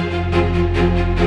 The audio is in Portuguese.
Música